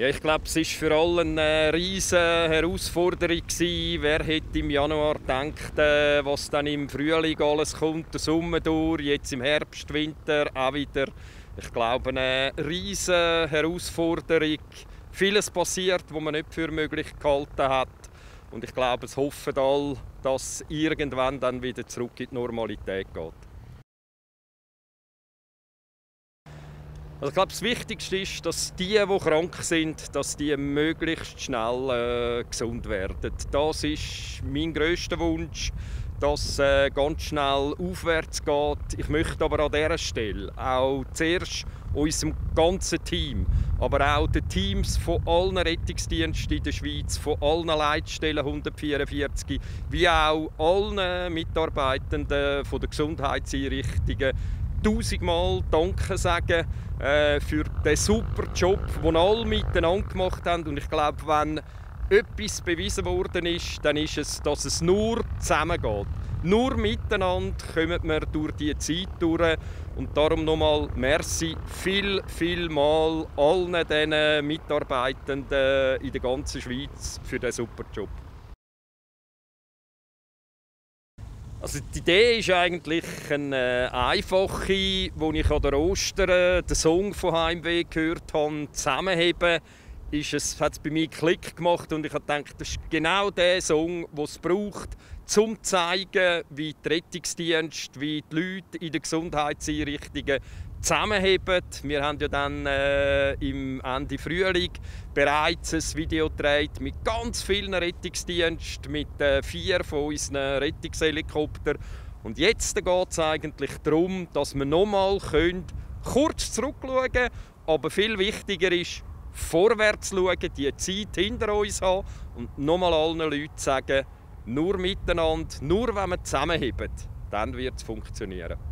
Ja, ich glaube, es war für alle eine riesige Herausforderung. Gewesen. Wer hätte im Januar gedacht, äh, was dann im Frühling alles kommt, der Sommer durch, jetzt im Herbst, Winter auch wieder. Ich glaube, eine riesige Herausforderung. Vieles passiert, was man nicht für möglich gehalten hat. Und ich glaube, es hoffen alle, dass es irgendwann dann wieder zurück in die Normalität geht. Also ich glaube, das Wichtigste ist, dass die, die krank sind, dass die möglichst schnell äh, gesund werden. Das ist mein größter Wunsch, dass es äh, ganz schnell aufwärts geht. Ich möchte aber an dieser Stelle auch zuerst unserem ganzen Team, aber auch den Teams von allen Rettungsdiensten in der Schweiz, von allen Leitstellen 144, wie auch allen Mitarbeitenden von der Gesundheitseinrichtungen tausendmal Danke sagen äh, für den super Job, den alle miteinander gemacht haben. Und ich glaube, wenn etwas bewiesen worden ist, dann ist es, dass es nur zusammengeht. Nur miteinander kommen wir durch diese Zeit durch. Und darum nochmal merci viel, viel mal allen diesen Mitarbeitenden in der ganzen Schweiz für diesen super Job. Also die Idee ist eigentlich eine einfache, wo ich an der Ostern den Song von Heimweh gehört habe, zusammenheben, ist es, hat es bei mir Klick gemacht und ich habe gedacht, das ist genau der Song, den es braucht, um zu zeigen, wie die Rettungsdienste, wie die Leute in den Gesundheitseinrichtungen zusammenheben. Wir haben ja dann äh, im Ende Frühling bereits ein Video gedreht mit ganz vielen Rettungsdiensten, mit äh, vier von unseren Rettungshelikoptern. Und jetzt geht es eigentlich darum, dass wir nochmal kurz zurückschauen können, aber viel wichtiger ist, vorwärts schauen, die Zeit hinter uns haben und nochmal allen Leuten sagen, nur miteinander, nur wenn wir zusammenheben, dann wird es funktionieren.